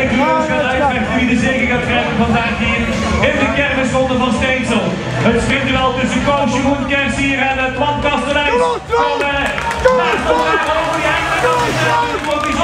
Ik doe gaan uitvechten wie de zegen gaat krijgen vandaag hier in de kermisronde van Steensel. Het sprintduel tussen coach Jeroen hier en het landkastenijs van uh, eindelijk.